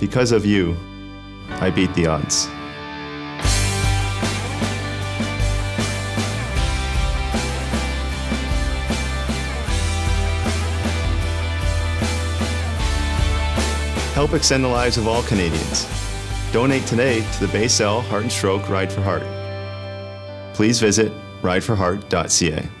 Because of you, I beat the odds. Help extend the lives of all Canadians. Donate today to the Becel Heart and Stroke Ride for Heart. Please visit rideforheart.ca.